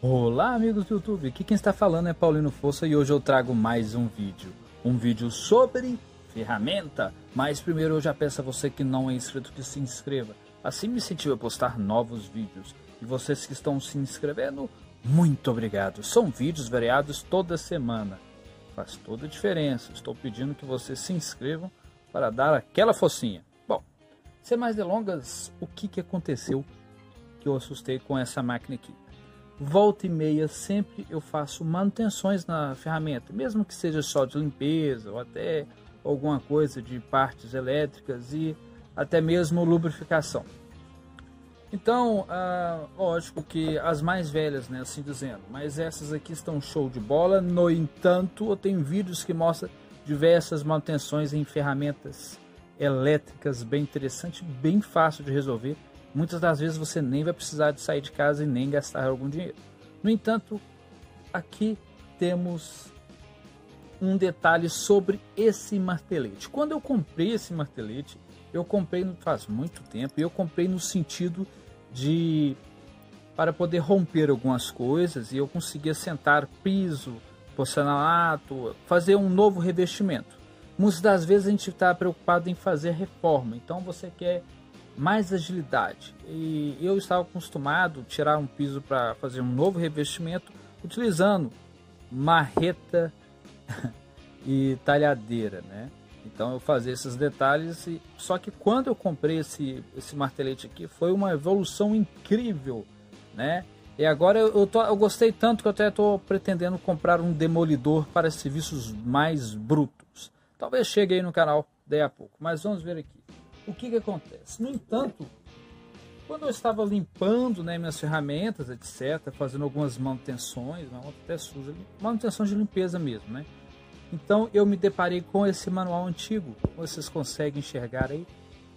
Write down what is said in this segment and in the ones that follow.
Olá amigos do YouTube, aqui quem está falando é Paulino Força e hoje eu trago mais um vídeo. Um vídeo sobre ferramenta, mas primeiro eu já peço a você que não é inscrito que se inscreva. Assim me incentiva a postar novos vídeos. E vocês que estão se inscrevendo, muito obrigado. São vídeos variados toda semana. Faz toda a diferença. Estou pedindo que vocês se inscrevam para dar aquela focinha. Bom, sem mais delongas, o que, que aconteceu que eu assustei com essa máquina aqui? Volta e meia, sempre eu faço manutenções na ferramenta, mesmo que seja só de limpeza ou até alguma coisa de partes elétricas e até mesmo lubrificação. Então, ah, lógico que as mais velhas, né, assim dizendo, mas essas aqui estão show de bola. No entanto, eu tenho vídeos que mostram diversas manutenções em ferramentas elétricas bem interessante, bem fácil de resolver. Muitas das vezes você nem vai precisar de sair de casa e nem gastar algum dinheiro. No entanto, aqui temos um detalhe sobre esse martelete. Quando eu comprei esse martelete, eu comprei faz muito tempo e eu comprei no sentido de para poder romper algumas coisas e eu conseguia sentar piso, porcelanato, fazer um novo revestimento. Muitas das vezes a gente está preocupado em fazer reforma, então você quer mais agilidade. E eu estava acostumado a tirar um piso para fazer um novo revestimento utilizando marreta e talhadeira, né? Então eu fazia esses detalhes, e, só que quando eu comprei esse, esse martelete aqui foi uma evolução incrível, né? E agora eu, eu, tô, eu gostei tanto que eu até estou pretendendo comprar um demolidor para serviços mais brutos. Talvez chegue aí no canal daí a pouco, mas vamos ver aqui. O que, que acontece? No entanto, quando eu estava limpando né, minhas ferramentas, etc., fazendo algumas manutenções, até suja, manutenção de limpeza mesmo, né? Então eu me deparei com esse manual antigo, vocês conseguem enxergar aí,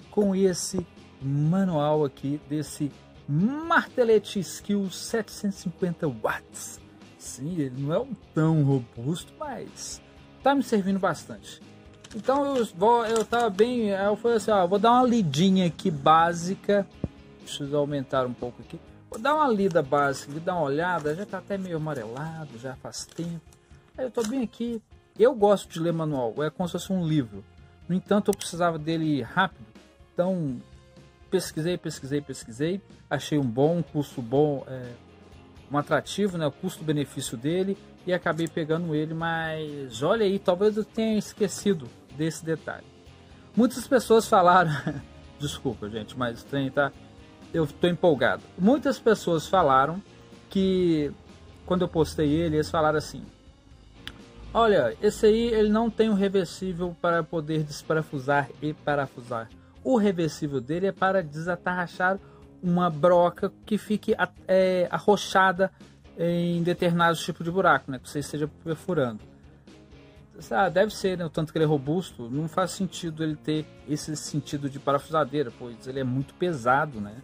com esse manual aqui desse martelete Skill 750 watts. Sim, ele não é um tão robusto, mas tá me servindo bastante. Então eu eu tava bem, eu falei assim, ó, vou dar uma lidinha aqui básica. Preciso aumentar um pouco aqui. Vou dar uma lida básica, dar uma olhada, já tá até meio amarelado, já faz tempo. Aí eu tô bem aqui, eu gosto de ler manual, é como se fosse um livro. No entanto, eu precisava dele rápido. Então, pesquisei, pesquisei, pesquisei. Achei um bom, um custo bom, é, um atrativo, né? O custo-benefício dele. E acabei pegando ele, mas olha aí, talvez eu tenha esquecido desse detalhe. Muitas pessoas falaram. Desculpa, gente, mas tem, tá? Eu estou empolgado. Muitas pessoas falaram que quando eu postei ele, eles falaram assim: Olha, esse aí ele não tem um reversível para poder desparafusar e parafusar. O reversível dele é para desatarrachar uma broca que fique é, arrochada em determinados tipos de buraco, né? Que você esteja perfurando. Ah, deve ser, né? O tanto que ele é robusto, não faz sentido ele ter esse sentido de parafusadeira, pois ele é muito pesado, né?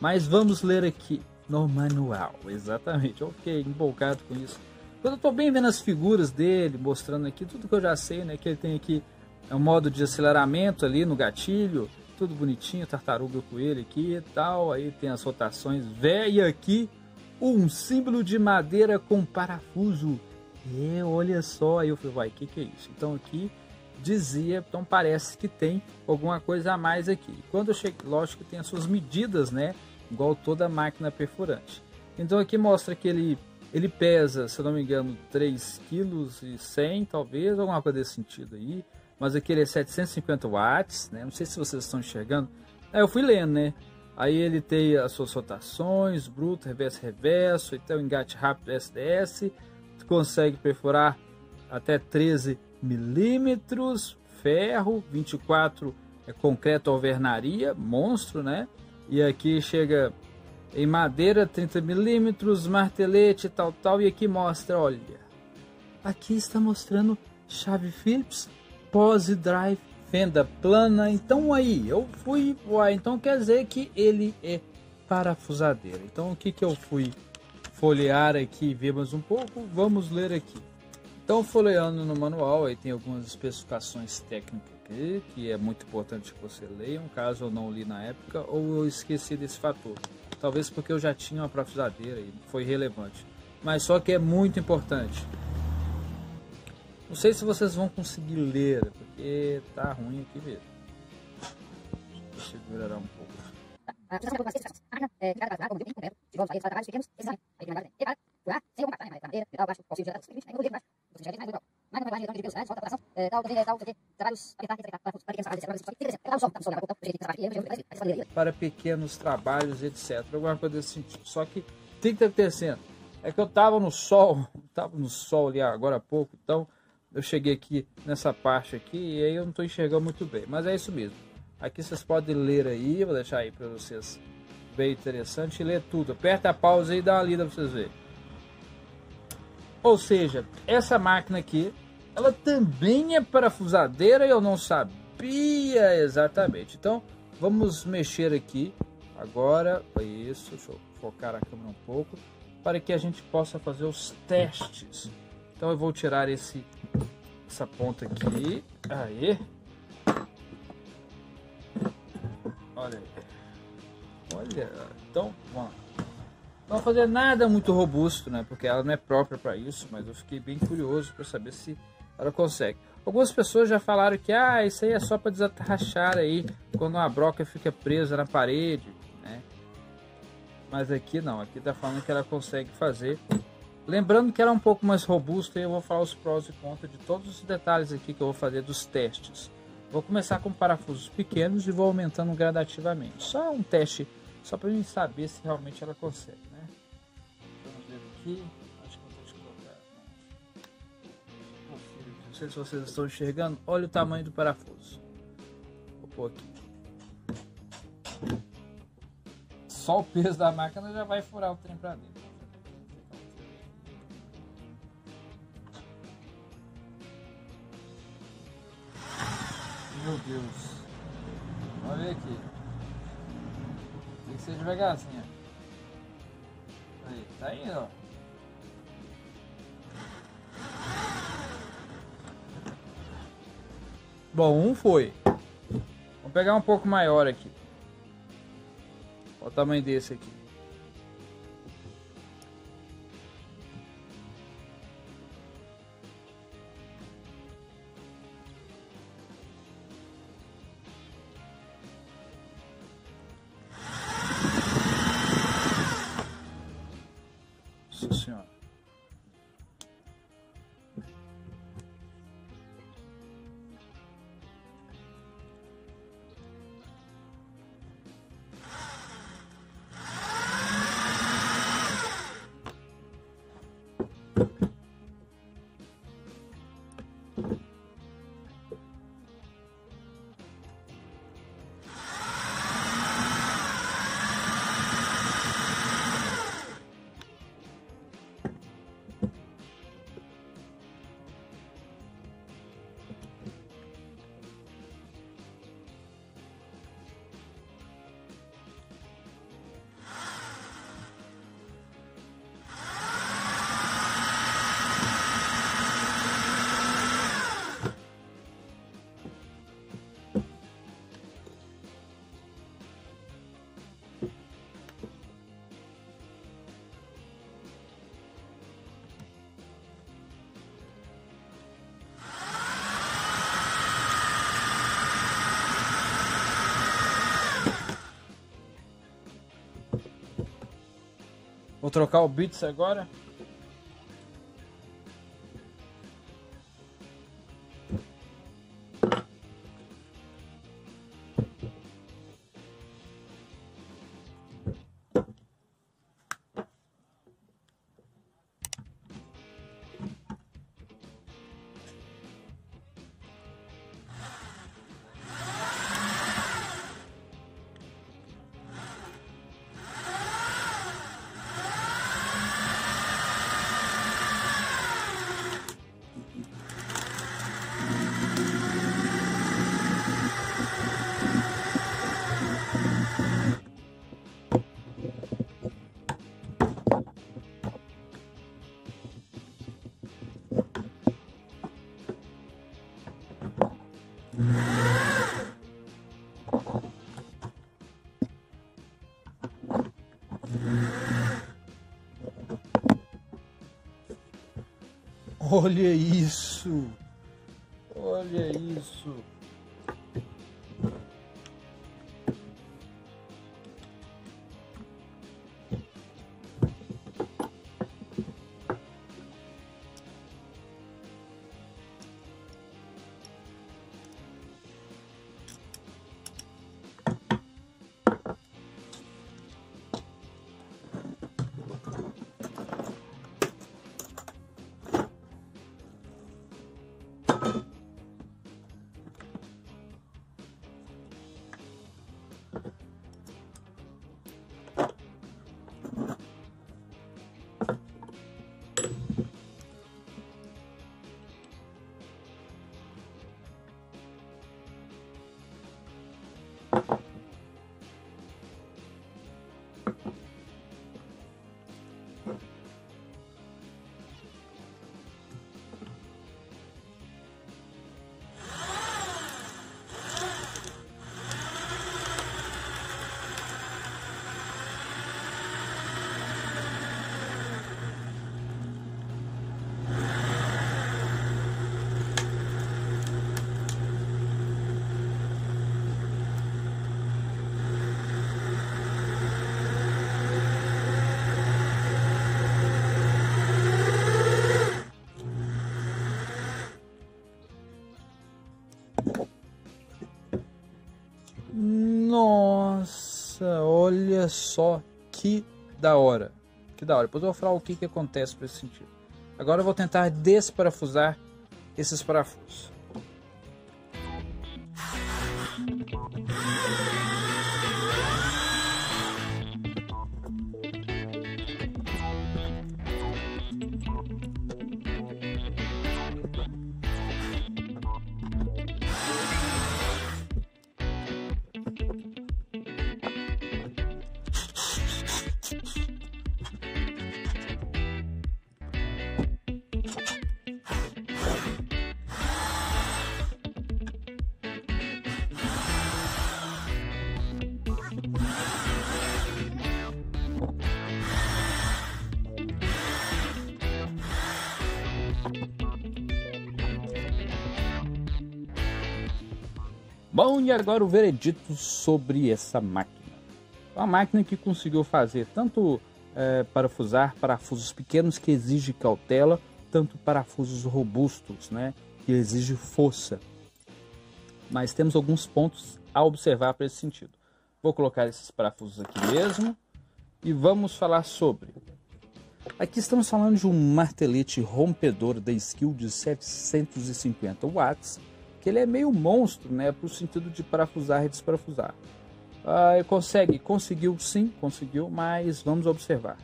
Mas vamos ler aqui no manual, exatamente. Eu fiquei empolgado com isso. Quando eu estou bem vendo as figuras dele, mostrando aqui tudo que eu já sei, né? Que ele tem aqui é um modo de aceleramento ali no gatilho, tudo bonitinho, tartaruga com ele aqui e tal. Aí tem as rotações, velho aqui, um símbolo de madeira com parafuso. É, olha só, aí eu falei, vai, o que, que é isso? Então aqui dizia, então parece que tem alguma coisa a mais aqui. Quando eu cheguei, lógico que tem as suas medidas, né? Igual toda máquina perfurante. Então aqui mostra que ele ele pesa, se não me engano, 3 kg e 100 talvez, alguma coisa desse sentido aí. Mas aqui ele é 750 watts, né? Não sei se vocês estão enxergando. Aí eu fui lendo, né? Aí ele tem as suas rotações, bruto, reverso, reverso, então engate rápido SDS, consegue perfurar até 13 milímetros, ferro, 24 é concreto alvenaria, monstro, né? E aqui chega em madeira 30 milímetros, martelete tal tal e aqui mostra, olha, aqui está mostrando chave Phillips, pose drive, fenda plana, então aí eu fui, uai, então quer dizer que ele é parafusadeira. Então o que que eu fui folhear aqui, ver mais um pouco, vamos ler aqui. Então folheando no manual, aí tem algumas especificações técnicas aqui, que é muito importante que você leia, caso eu não li na época ou eu esqueci desse fator. Talvez porque eu já tinha uma parafusadeira e foi relevante. Mas só que é muito importante. Não sei se vocês vão conseguir ler, porque tá ruim aqui mesmo. Segurar um pouco. Para pequenos, trabalhos, etc. Alguma coisa desse sentido. Só que tem que estar acontecendo. É que eu tava no sol, tava no sol ali agora há pouco, então eu cheguei aqui nessa parte aqui e aí eu não estou enxergando muito bem. Mas é isso mesmo. Aqui vocês podem ler aí, vou deixar aí para vocês bem interessante ler tudo. Aperta a pausa e dá uma lida para vocês verem. Ou seja, essa máquina aqui, ela também é parafusadeira e eu não sabia exatamente. Então, vamos mexer aqui agora. Isso, deixa eu focar a câmera um pouco para que a gente possa fazer os testes. Então eu vou tirar esse essa ponta aqui. Aí. Olha. Olha, então, vamos Não vou fazer nada muito robusto, né? Porque ela não é própria para isso, mas eu fiquei bem curioso para saber se ela consegue. Algumas pessoas já falaram que ah, isso aí é só para desatarrachar aí quando uma broca fica presa na parede, né? Mas aqui não, aqui tá falando que ela consegue fazer. Lembrando que ela é um pouco mais robusta e eu vou falar os prós e contras de todos os detalhes aqui que eu vou fazer dos testes. Vou começar com parafusos pequenos e vou aumentando gradativamente. Só um teste, só para gente saber se realmente ela consegue, né? Vamos ver aqui. Acho que vou colocar. Não sei se vocês estão enxergando. Olha o tamanho do parafuso. Vou pôr aqui. Só o peso da máquina já vai furar o trem para dentro. Meu Deus. Olha aqui. Tem que ser devagarzinho. Aí, tá indo, ó. Bom, um foi. Vamos pegar um pouco maior aqui. Olha o tamanho desse aqui. Vou trocar o Beats agora. Olha isso! Olha só que da hora. Que da hora. Depois eu vou falar o que, que acontece para esse sentido. Agora eu vou tentar desparafusar esses parafusos. Bom, e agora o veredito sobre essa máquina. Uma máquina que conseguiu fazer tanto é, parafusar parafusos pequenos que exige cautela, tanto parafusos robustos, né, que exige força. Mas temos alguns pontos a observar para esse sentido. Vou colocar esses parafusos aqui mesmo e vamos falar sobre. Aqui estamos falando de um martelete rompedor da skill de 750 watts que ele é meio monstro, né, para o sentido de parafusar e desparafusar. Uh, consegue, conseguiu sim, conseguiu, mas vamos observar.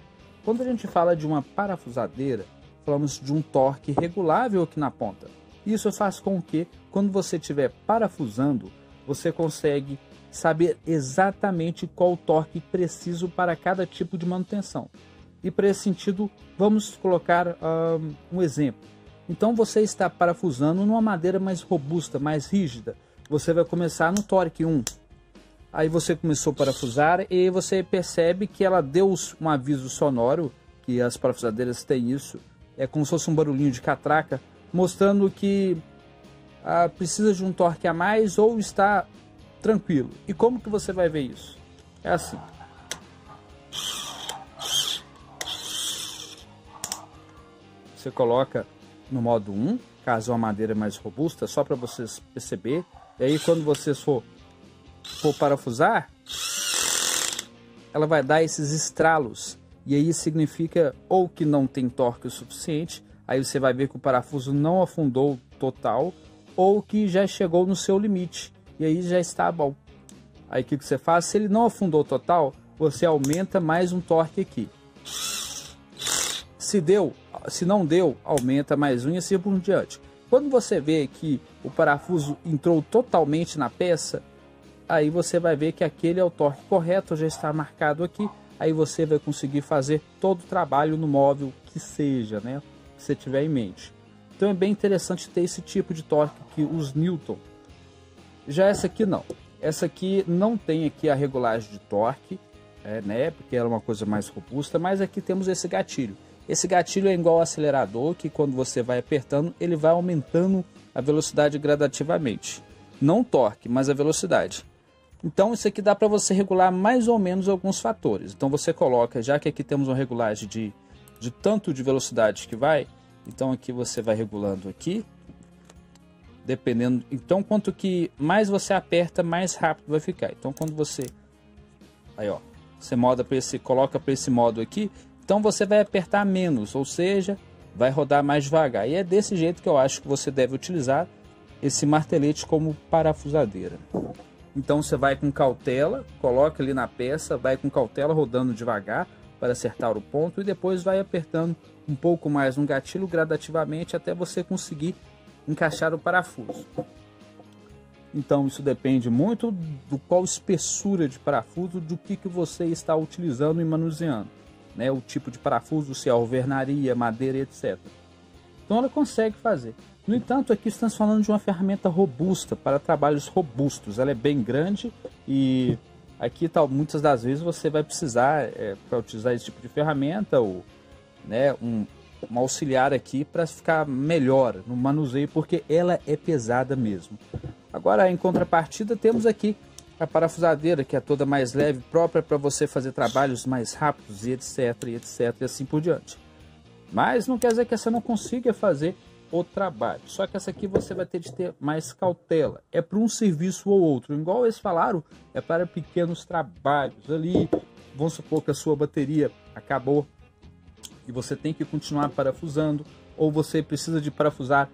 Quando a gente fala de uma parafusadeira, falamos de um torque regulável aqui na ponta. Isso faz com que, quando você estiver parafusando, você consegue saber exatamente qual o torque preciso para cada tipo de manutenção. E para esse sentido, vamos colocar uh, um exemplo. Então você está parafusando numa madeira mais robusta, mais rígida. Você vai começar no torque 1. Aí você começou a parafusar e você percebe que ela deu um aviso sonoro, que as parafusadeiras têm isso, é como se fosse um barulhinho de catraca, mostrando que ah, precisa de um torque a mais ou está tranquilo. E como que você vai ver isso? É assim. Você coloca no modo 1, caso uma madeira mais robusta, só para vocês perceber. E aí quando vocês for, for parafusar, ela vai dar esses estralos. E aí significa ou que não tem torque o suficiente, aí você vai ver que o parafuso não afundou total, ou que já chegou no seu limite, e aí já está bom. Aí o que você faz? Se ele não afundou total, você aumenta mais um torque aqui. Se deu, se não deu, aumenta mais um e assim por diante. Quando você vê que o parafuso entrou totalmente na peça, aí você vai ver que aquele é o torque correto, já está marcado aqui. Aí você vai conseguir fazer todo o trabalho no móvel que seja, né? Que você tiver em mente. Então é bem interessante ter esse tipo de torque que os Newton. Já essa aqui não. Essa aqui não tem aqui a regulagem de torque, é, né? Porque ela é uma coisa mais robusta, mas aqui temos esse gatilho. Esse gatilho é igual ao acelerador, que quando você vai apertando, ele vai aumentando a velocidade gradativamente. Não o torque, mas a velocidade. Então isso aqui dá para você regular mais ou menos alguns fatores. Então você coloca, já que aqui temos uma regulagem de, de tanto de velocidade que vai, então aqui você vai regulando aqui, dependendo. Então quanto que mais você aperta, mais rápido vai ficar. Então quando você aí ó, você moda para esse, coloca para esse modo aqui, então você vai apertar menos, ou seja, vai rodar mais devagar. E é desse jeito que eu acho que você deve utilizar esse martelete como parafusadeira. Então você vai com cautela, coloca ali na peça, vai com cautela rodando devagar para acertar o ponto e depois vai apertando um pouco mais no gatilho gradativamente até você conseguir encaixar o parafuso. Então isso depende muito do qual espessura de parafuso, do que, que você está utilizando e manuseando né, o tipo de parafuso, se é alvenaria, madeira, etc. Então ela consegue fazer. No entanto, aqui estamos falando de uma ferramenta robusta para trabalhos robustos. Ela é bem grande e aqui tal, muitas das vezes você vai precisar é, para utilizar esse tipo de ferramenta ou né, um, um auxiliar aqui para ficar melhor no manuseio, porque ela é pesada mesmo. Agora, em contrapartida, temos aqui a parafusadeira, que é toda mais leve, própria para você fazer trabalhos mais rápidos e etc, e etc, e assim por diante. Mas não quer dizer que você não consiga fazer o trabalho. Só que essa aqui você vai ter de ter mais cautela. É para um serviço ou outro. Igual eles falaram, é para pequenos trabalhos. Ali, vamos supor que a sua bateria acabou e você tem que continuar parafusando, ou você precisa de parafusar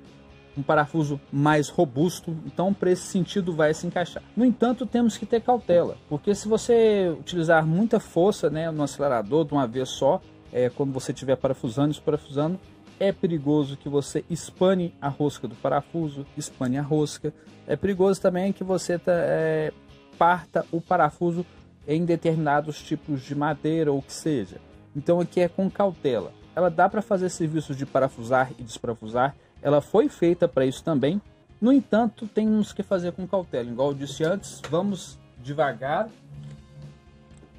um parafuso mais robusto, então para esse sentido vai se encaixar. No entanto, temos que ter cautela, porque se você utilizar muita força né, no acelerador de uma vez só, é, quando você estiver parafusando e desparafusando, é perigoso que você espane a rosca do parafuso, espane a rosca. É perigoso também que você tá, é, parta o parafuso em determinados tipos de madeira ou que seja. Então aqui é com cautela. Ela dá para fazer serviços de parafusar e desparafusar ela foi feita para isso também. No entanto, temos que fazer com cautela. Igual eu disse antes, vamos devagar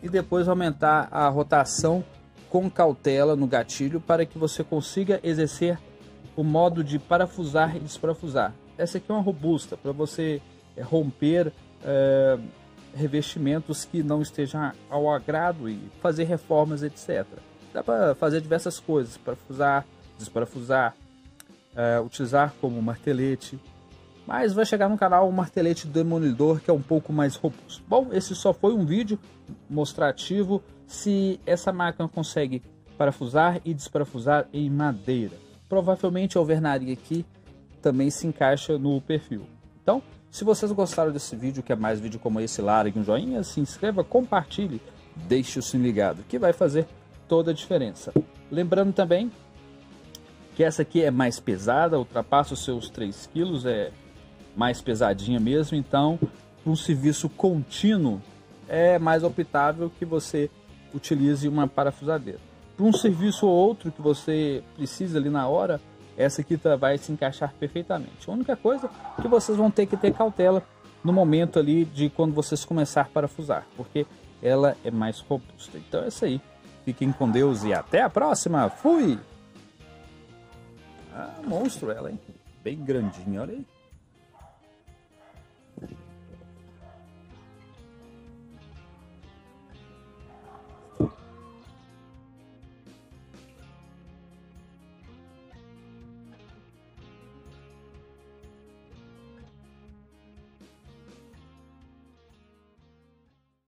e depois aumentar a rotação com cautela no gatilho para que você consiga exercer o modo de parafusar e desparafusar. Essa aqui é uma robusta para você é, romper é, revestimentos que não estejam ao agrado e fazer reformas, etc. Dá para fazer diversas coisas, parafusar, desparafusar, é, utilizar como martelete, mas vai chegar no canal um martelete demolidor que é um pouco mais robusto. Bom, esse só foi um vídeo mostrativo se essa máquina consegue parafusar e desparafusar em madeira. Provavelmente a alvenaria aqui também se encaixa no perfil. Então, se vocês gostaram desse vídeo, quer mais vídeo como esse, largue um joinha, se inscreva, compartilhe, deixe o sininho ligado, que vai fazer toda a diferença. Lembrando também que essa aqui é mais pesada, ultrapassa os seus 3 quilos, é mais pesadinha mesmo, então um serviço contínuo é mais optável que você utilize uma parafusadeira. Para um serviço ou outro que você precisa ali na hora, essa aqui tá, vai se encaixar perfeitamente. A única coisa é que vocês vão ter que ter cautela no momento ali de quando vocês começar a parafusar, porque ela é mais robusta. Então é isso aí. Fiquem com Deus e até a próxima. Fui! Ah, monstro ela, hein? Bem grandinha, olha aí.